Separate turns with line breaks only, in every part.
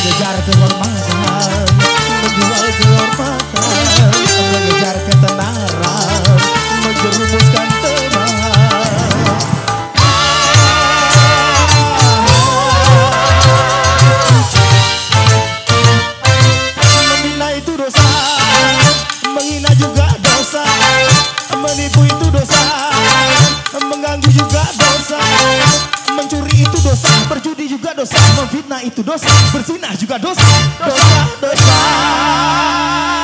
mengejar menjual mengejar ketenaran menjerumuskan itu dosa, juga menipu itu dosa. Memfitnah itu dosa, bersinah juga dosa. Dosa, dosa. Menipu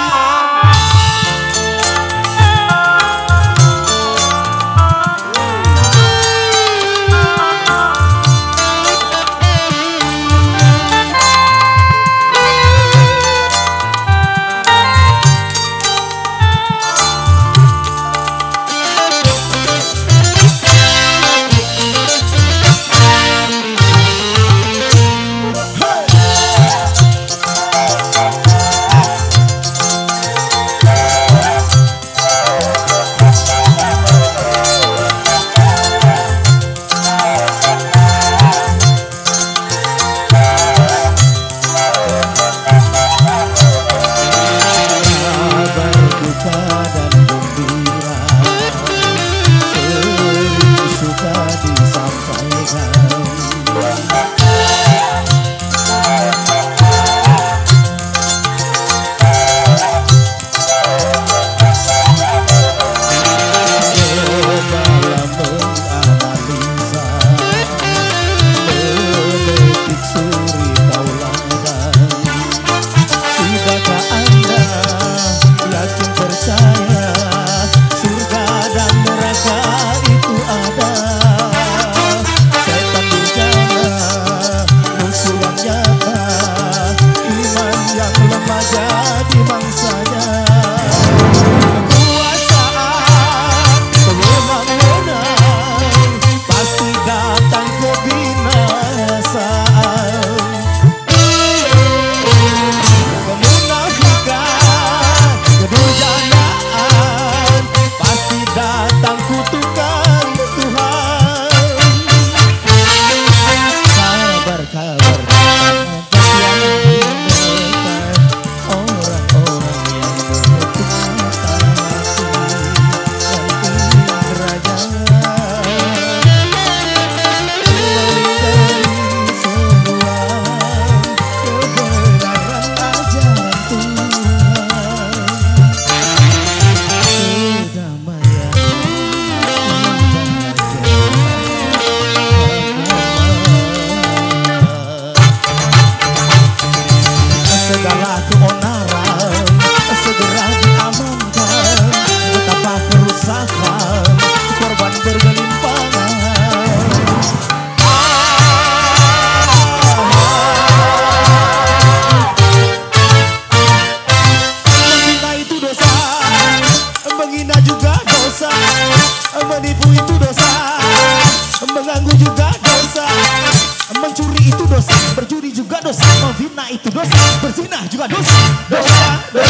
dosa Berzinah juga dosa Dosa, dosa